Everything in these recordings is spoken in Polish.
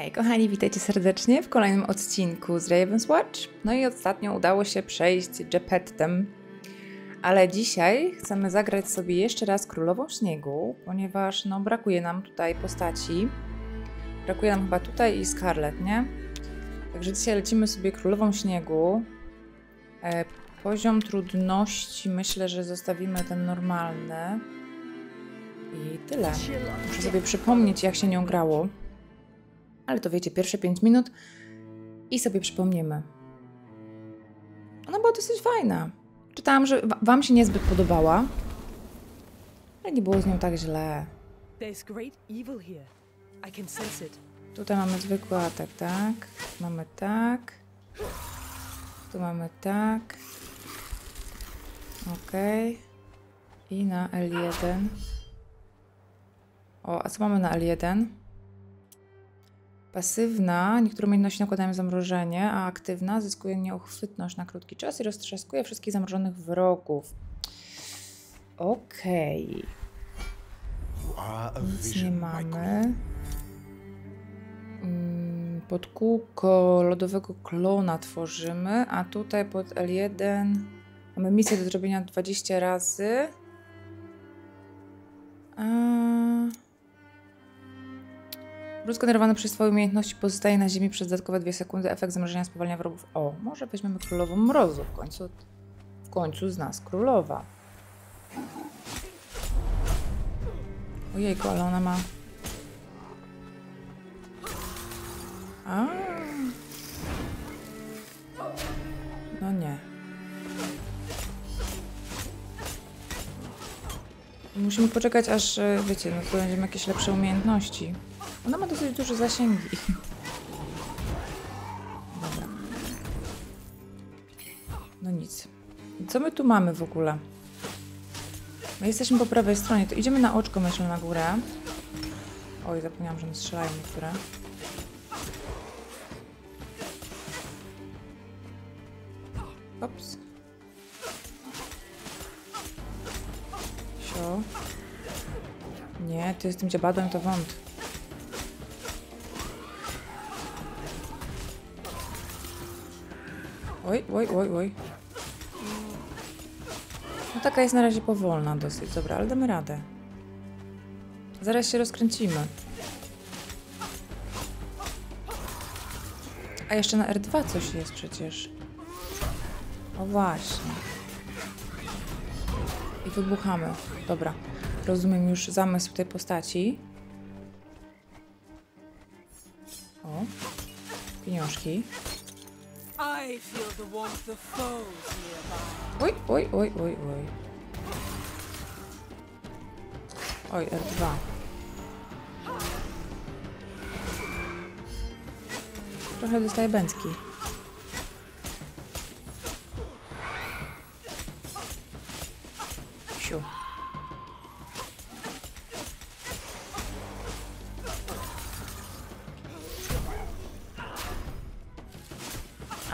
Hej kochani, witajcie serdecznie w kolejnym odcinku z Raven's Watch. No i ostatnio udało się przejść Jepettem, ale dzisiaj chcemy zagrać sobie jeszcze raz Królową Śniegu, ponieważ no brakuje nam tutaj postaci. Brakuje nam chyba tutaj i Scarlet, nie? Także dzisiaj lecimy sobie Królową Śniegu. E, poziom trudności myślę, że zostawimy ten normalny. I tyle. Muszę sobie przypomnieć, jak się nią grało. Ale to wiecie, pierwsze 5 minut i sobie przypomniemy. Ona była dosyć fajna. Czytałam, że wa- wam się niezbyt podobała. Ale nie było z nią tak źle. Tutaj mamy zwykły atak, tak? Mamy tak. Tu mamy tak. Okej. I na L1. O, a co mamy na L1? Pasywna, niektóre umiejętności nakładają zamrożenie, a aktywna zyskuje nieuchwytność na krótki czas i roztrzaskuje wszystkich zamrożonych wrogów. Okej. A Nic nie mamy. Mm, Pod kółko lodowego klona tworzymy, a tutaj pod L1 mamy misję do zrobienia 20 razy. A... Brud generowany przez swoje umiejętności pozostaje na ziemi przez dodatkowe 2 sekundy. Efekt zamrożenia spowalnia wrogów. O, może weźmiemy królową mrozu. W końcu, w końcu z nas królowa. Ojejku, ale ona ma... A. No nie. Musimy poczekać, aż, e, wiecie, no to będziemy jakieś lepsze umiejętności. Ona ma dosyć duże zasięgi. Dobra. No nic. Co my tu mamy w ogóle? My jesteśmy po prawej stronie, to idziemy na oczko, myślę, na górę. Oj, zapomniałam, że mi strzelają niektóre. Ops. Sio. Nie, ty z tym dziabadłem to wąt. Oj, oj, oj, oj. No taka jest na razie powolna dosyć. Dobra, ale damy radę. Zaraz się rozkręcimy. A jeszcze na R2 coś jest przecież. O właśnie. I wybuchamy. Dobra. Rozumiem już zamysł tej postaci. O. Pieniążki. Oj, oj, oj, oj, oj. Oj, R2. Trochę dostaję bęcki.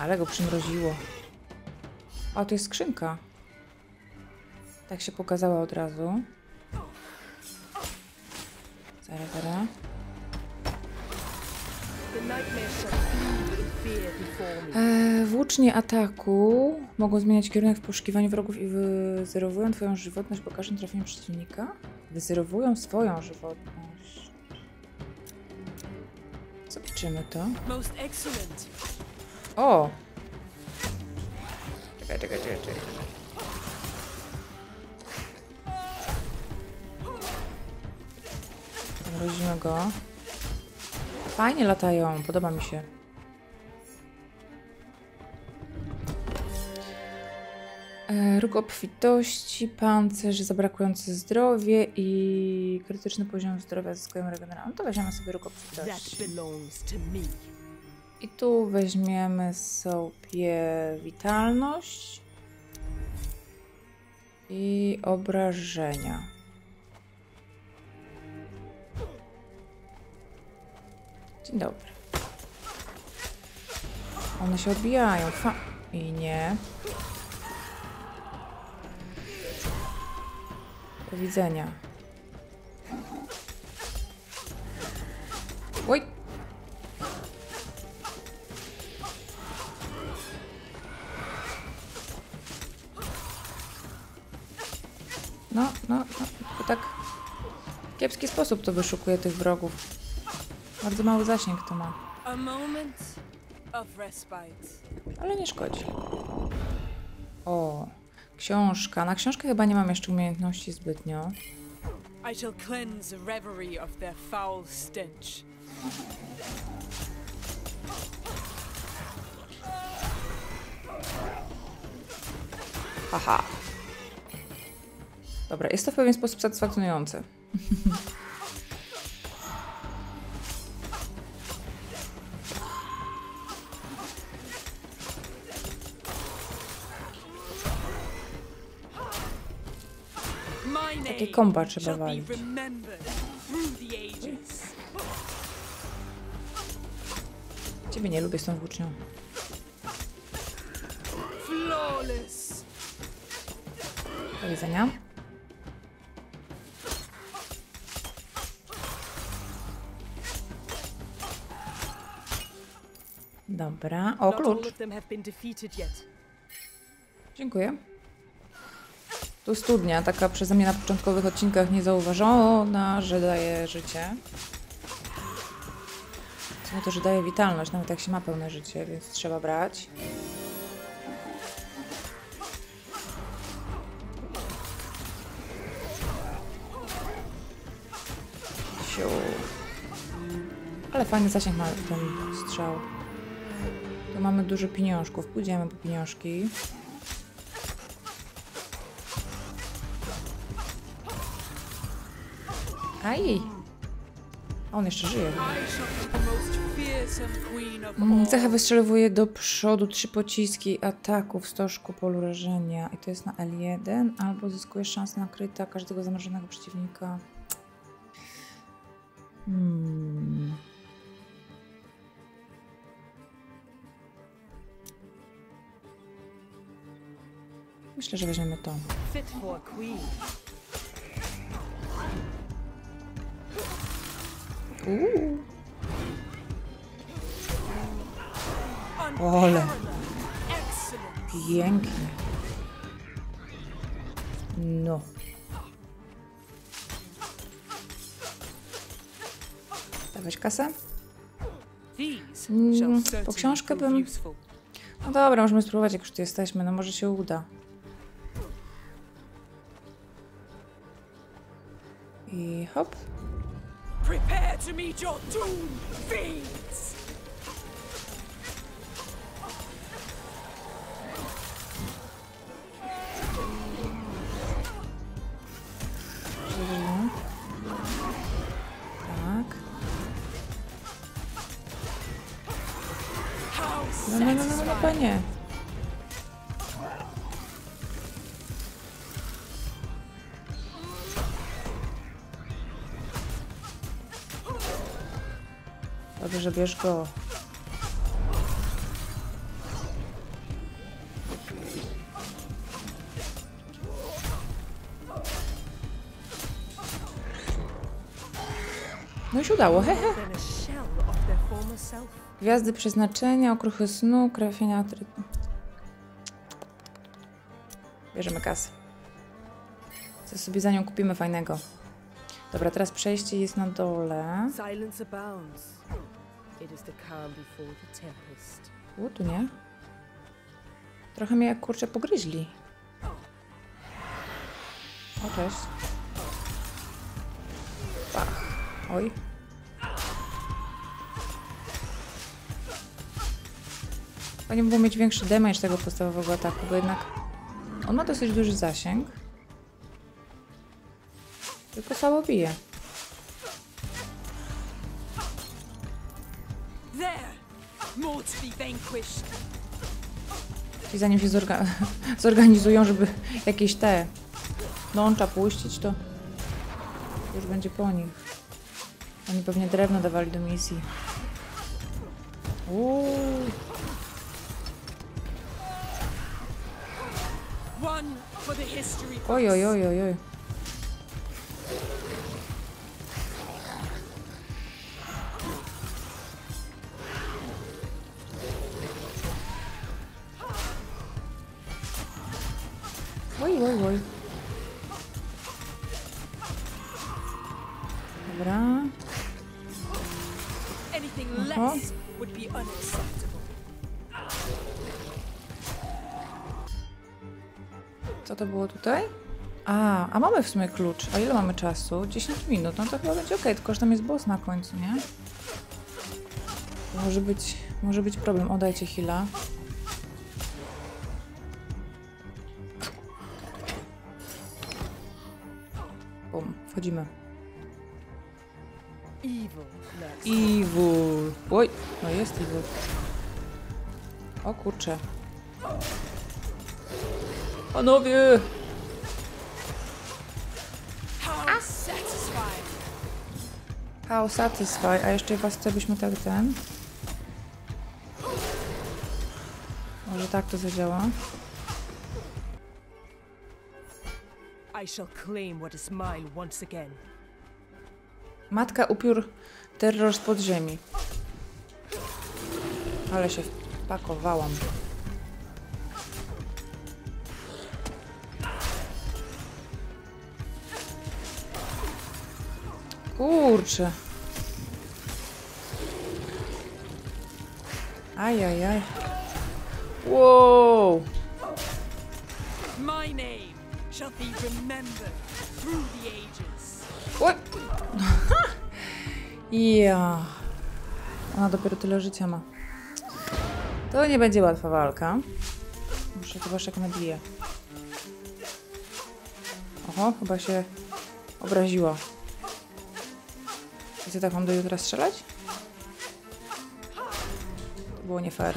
Ale go przymroziło. O, to jest skrzynka. Tak się pokazała od razu. Zaraz, zaraz. Eee, włócznie ataku mogą zmieniać kierunek w poszukiwaniu wrogów i wyzerowują twoją żywotność po każdym trafieniu przeciwnika. Wyzerowują swoją żywotność. Zobaczymy to. Most excellent. O! Czekaj, czekaj, czekaj, czekaj. Mrozimy go. Fajnie latają, podoba mi się. E, Róg obfitości, pancerz, zabrakujące zdrowie i krytyczny poziom zdrowia zyskują regenerację. No to weźmiemy sobie róg obfitości. I tu weźmiemy sobie witalność i obrażenia. Dzień dobry. One się odbijają. Fa I nie. Do widzenia. Oj! Kiepski sposób to wyszukuje tych wrogów. Bardzo mały zasięg to ma, ale nie szkodzi. O, książka. Na książkę chyba nie mam jeszcze umiejętności zbytnio. I shall cleanse reverie of their foul stench. Haha. Dobra, jest to w pewien sposób satysfakcjonujące. Takie komba trzeba walić. Ciebie nie lubię z tą włócznią. Do widzenia. Dobra. O, klucz. Dziękuję. Tu studnia, taka przeze mnie na początkowych odcinkach niezauważona, że daje życie. Co to, że daje witalność, nawet jak się ma pełne życie, więc trzeba brać. Ale fajny zasięg ma ten strzał. Tu mamy dużo pieniążków. Pójdziemy po pieniążki. Aj! On jeszcze żyje. Mm. Cecha wystrzelowuje do przodu trzy pociski ataku w stożku polu rażenia. I to jest na L1. Albo zyskuje szansę na kryta każdego zamierzonego przeciwnika. Hmm. Myślę, że weźmiemy to. Uuu. Ole. Pięknie. No. Dawać kasę? Mm, po książkę bym-. No dobra, możemy spróbować, jak już tu jesteśmy. No może się uda. Hop. Prepare to meet your doom, fiends! Przeżyję. Tak. How No, no, no, no, no, panie. Dobrze, bierz go. No i się udało, hehe. Gwiazdy przeznaczenia, okruchy snu, krawienia... Try... Bierzemy kasę. Co sobie za nią kupimy fajnego. Dobra, teraz przejście jest na dole. Silence abounds. It is the calm before the tempest. U, tu nie. Trochę mnie jak kurczę pogryźli. O, cześć. Pach. Oj. Fajnie by było mieć większy damage tego podstawowego ataku, bo jednak on ma dosyć duży zasięg. Tylko słabo bije. More to be vanquished. I zanim się zorga zorganizują, żeby jakieś te łącza puścić, to już będzie po nich. Oni pewnie drewno dawali do misji. Uuu, oj, oj. Oj, oj, oj. Mamy w sumie klucz. A ile mamy czasu? 10 minut. No to chyba będzie ok, tylko że tam jest boss na końcu, nie? Może być, może być problem. Odajcie chwila. Bum, wchodzimy. Evil. Oj, no jest evil. O kurczę. Panowie! How satisfy. A jeszcze was chce byśmy tak ten. Może tak to zadziała. I shall claim what is mine once again. Matka upiór terror z podziemi. Ale się wpakowałam. Kurczę. Ajajaj. Wow. My name shall be remembered through the ages. Oj. Ja. Ona dopiero tyle życia ma. To nie będzie łatwa walka. Muszę zobaczyć jak ona bije. Oho, chyba się obraziła. I co tak mam do jutra strzelać? To było nie fair.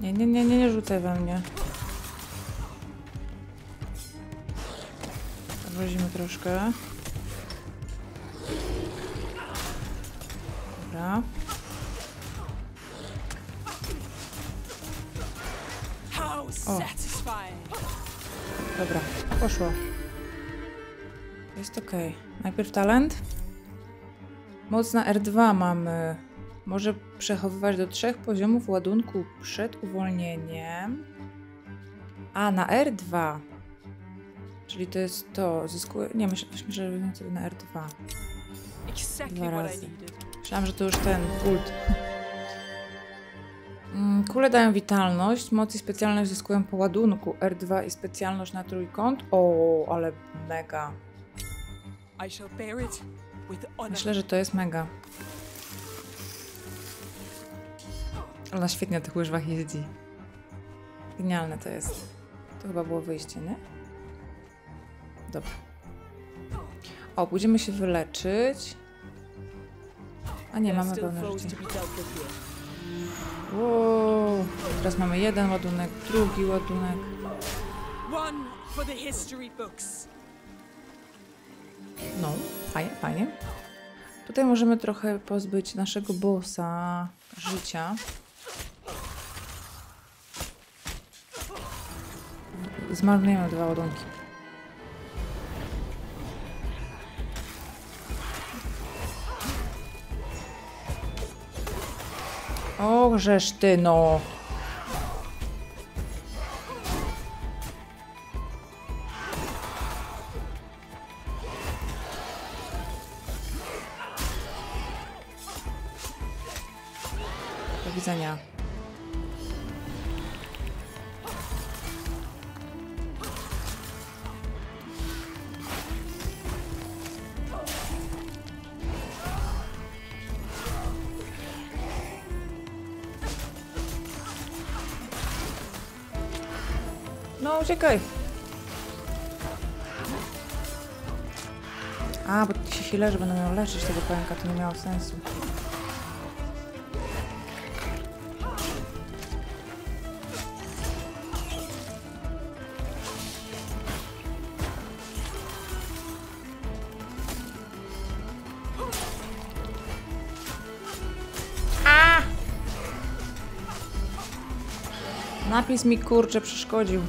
Nie, nie, nie, nie, nie rzucaj we mnie. Troszkę. Dobra. Satisfying. Dobra, poszło. Jest ok. Najpierw talent. Moc na R2 mamy. Może przechowywać do trzech poziomów ładunku przed uwolnieniem. A, na R2. Czyli to jest to. Zyskuje. Nie, myślę, że wyjdę sobie na R2. Exactly Dwa I razy. Myślałam, że to już ten ult. Mm, Kule dają witalność, mocy specjalne zyskują po ładunku R2 i specjalność na trójkąt. O, ale mega. I. Myślę, że to jest mega. Ona świetnie na tych łyżwach jeździ. Genialne to jest. To chyba było wyjście, nie? Dobra. O, pójdziemy się wyleczyć. A nie, mamy pełne życie. Wow. Teraz mamy jeden ładunek, drugi ładunek. No, fajnie, fajnie. Tutaj możemy trochę pozbyć naszego bossa życia. Zmarnujemy dwa ładunki. O, żeż ty, no. No, uciekaj. A, bo ci się leży, będą miał leczyć tego pęka, to nie miało sensu. Napis mi kurczę przeszkodził.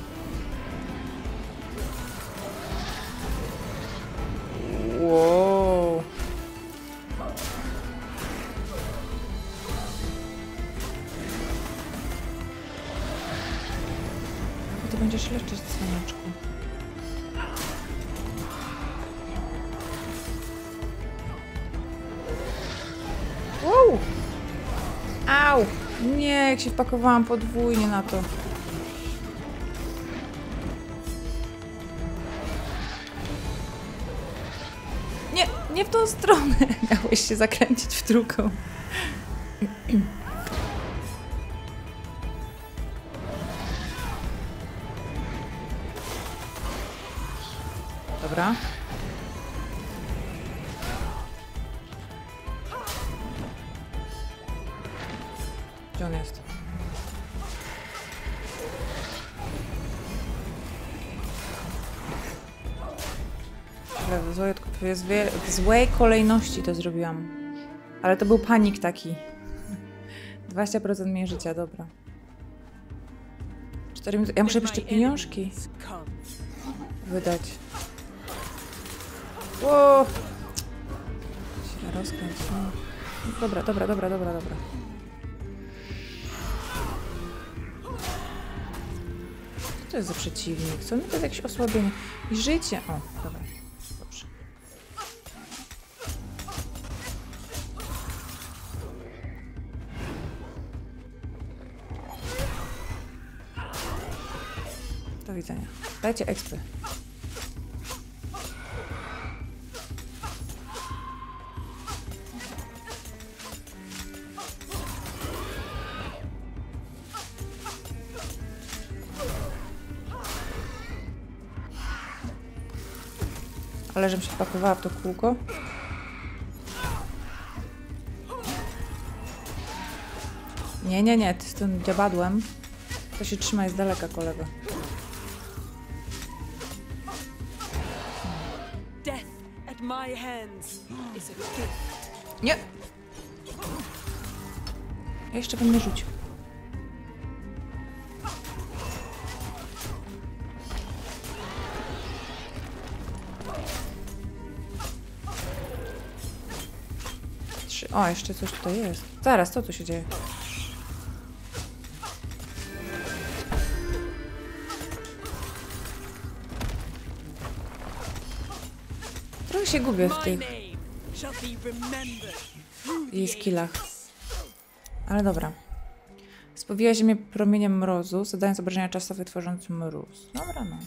Będziesz leczyć, słoneczku. Wow! Au! Nie, jak się wpakowałam podwójnie na to. Nie, nie w tą stronę. Miałeś się zakręcić w drugą. Gdzie on jest? W złej, w złej, kolejności to zrobiłam. Ale to był panik taki. 20% mniej życia, dobra. 4 minuty. Ja muszę jeszcze pieniążki wydać. Ło! Się rozkręć. no. Dobra, dobra, dobra, dobra, dobra. Jest za przeciwnik? Co? No to jest jakieś osłabienie. I życie. O, dobra. Dobrze. Do widzenia. Dajcie ekspy. Ale żebym się pakowała w to kółko. Nie, nie, nie, ty z tym dziabadłem. To się trzymaj z daleka, kolego. Nie! Ja jeszcze bym nie rzucił. O, jeszcze coś tutaj jest. Zaraz, co tu się dzieje? Trochę się gubię w tych jej skillach. Ale dobra. Spowiła ziemię promieniem mrozu, zadając obrażenia czasowe tworząc mróz. Dobra, no.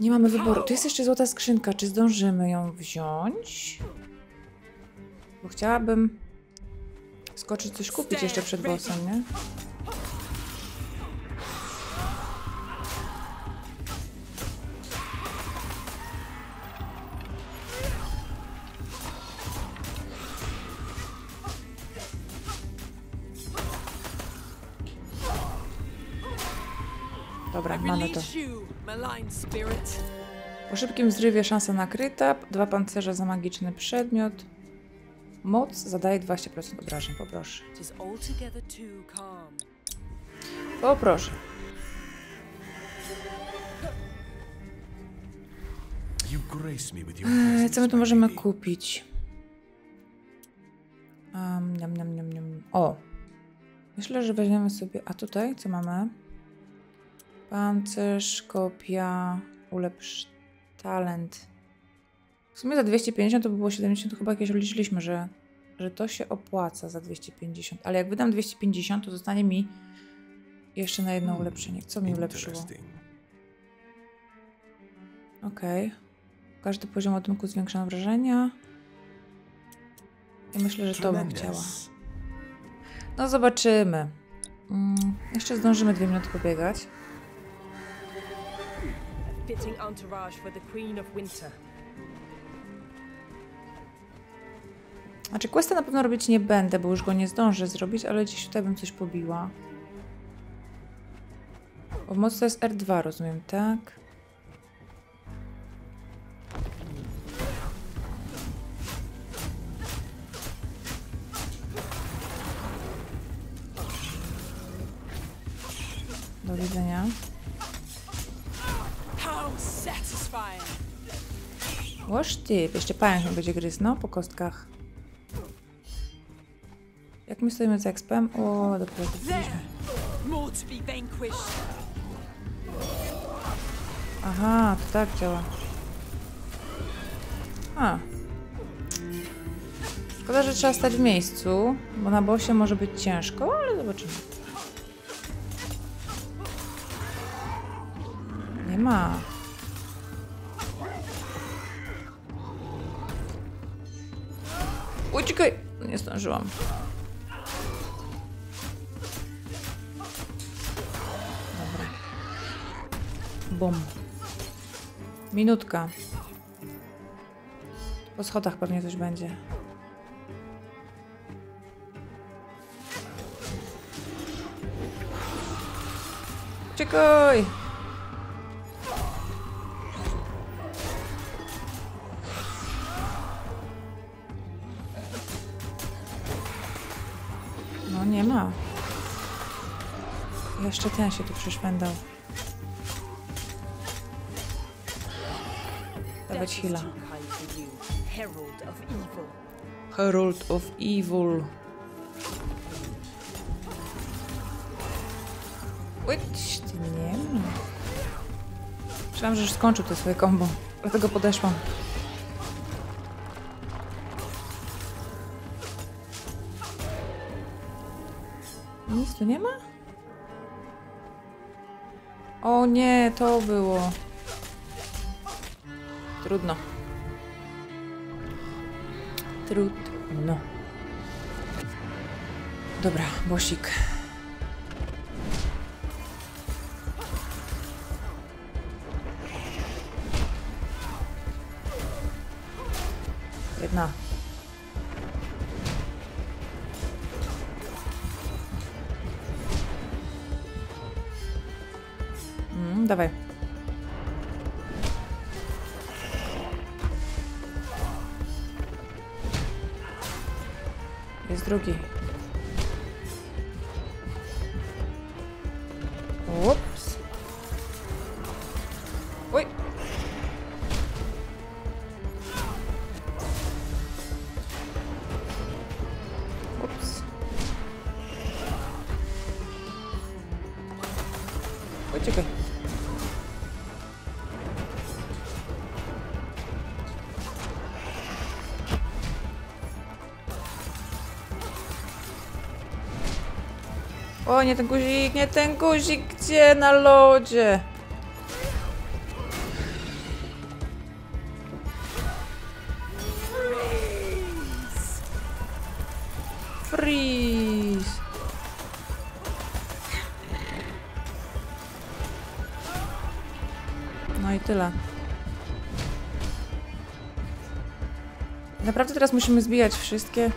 Nie mamy wyboru. Tu jest jeszcze złota skrzynka. Czy zdążymy ją wziąć? Bo chciałabym skoczyć coś kupić jeszcze przed bossem, nie? Dobra, mamy to. Po szybkim zrywie szansa nakryta, dwa pancerze za magiczny przedmiot. Moc zadaje 20% obrażeń, poproszę. Poproszę. Eee, co my tu my możemy kupić? Um, niam, niam, niam, niam. O! Myślę, że weźmiemy sobie... A tutaj co mamy? Pancerz, kopia, ulepsz talent. W sumie za 250 to by było 70, to chyba jakieś liczyliśmy, że, że to się opłaca za 250. Ale jak wydam 250, to zostanie mi jeszcze na jedno ulepszenie. Co mi ulepszyło? Okej. Każdy poziom ładunku zwiększa wrażenia. I myślę, że to bym chciała. No zobaczymy. Mm, jeszcze zdążymy dwie minuty pobiegać. Fitting entourage for the Queen of Winter. Znaczy questa na pewno robić nie będę, bo już go nie zdążę zrobić, ale gdzieś tutaj bym coś pobiła. O, moc to jest R2, rozumiem, tak? Do widzenia. Łoż ty, jeszcze pająk będzie gryzł, no, po kostkach. My stoimy z expem? O, dopiero to. Aha, to tak działa. A. Szkoda, że trzeba stać w miejscu, bo na bosie może być ciężko, ale zobaczymy. Nie ma. Uciekaj! Nie zdążyłam. Bum. Minutka. Po schodach pewnie coś będzie. Uciekaj! No nie ma. Jeszcze ten się tu przyszwędał. Dawać heala. herald of evil. Ty nie. Myślałam, że już skończył to swoje kombo. Dlatego podeszłam. Nic tu nie ma? O nie, to było. Trudno. Trudno. Dobra, bosik. Jest drugi. Ups. Nie ten guzik, nie ten guzik, gdzie na lodzie? Freeze. No i tyle. Naprawdę teraz musimy zbijać wszystkie.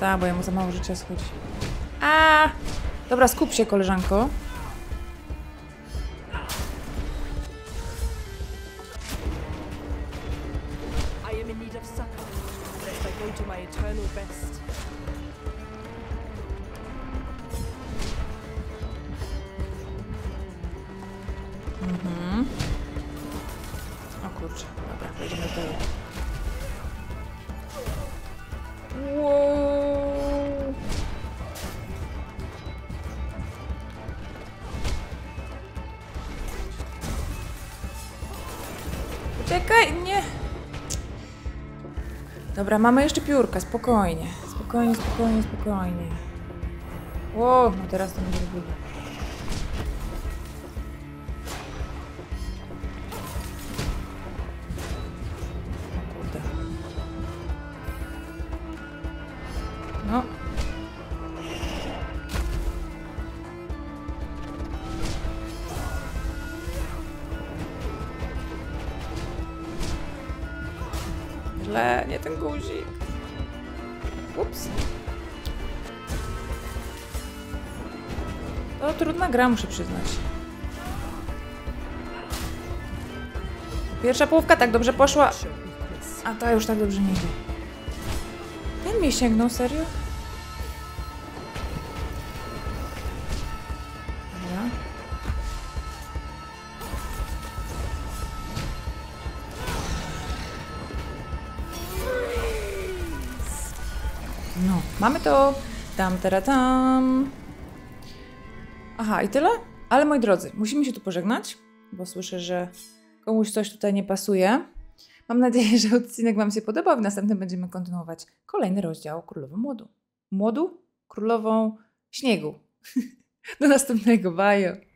Tak, bo jemu za mało życia schodzi. A! Dobra, skup się, koleżanko. Uciekaj, nie! Dobra, mamy jeszcze piórka, spokojnie. Spokojnie, spokojnie, spokojnie. Wow, no teraz to nie zrobili. Gra, muszę przyznać. Pierwsza połówka tak dobrze poszła, a ta już tak dobrze nie idzie. Ten mnie sięgnął, serio? No, mamy to. Tam, tera, tam. Aha, i tyle? Ale moi drodzy, musimy się tu pożegnać, bo słyszę, że komuś coś tutaj nie pasuje. Mam nadzieję, że odcinek Wam się podobał. W następnym będziemy kontynuować kolejny rozdział Królową Młodu. Młodu? Królową Śniegu. Do następnego. Bye.